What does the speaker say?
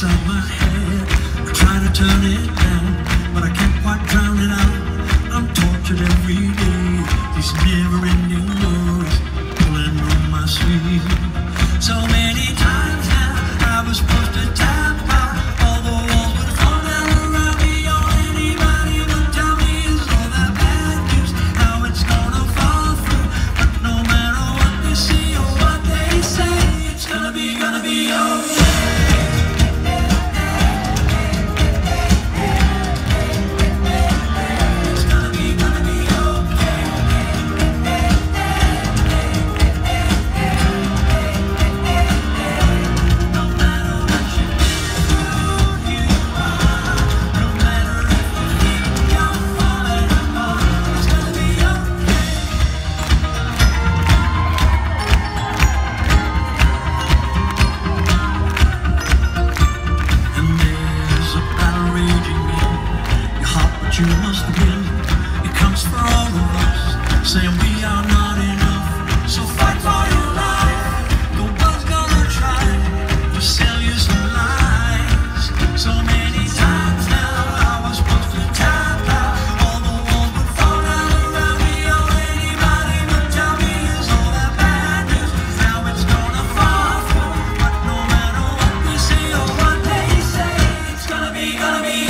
inside my head. I try to turn it down, but I can't quite drown it out. I'm tortured every day. These never-ending woes pulling on my sleeve. So many times now I was pushed to tap out. All the walls would fall down around me. All anybody would tell me is all that bad news. How it's gonna fall through. But no matter what they see or what they say, it's gonna be, gonna be alright. me.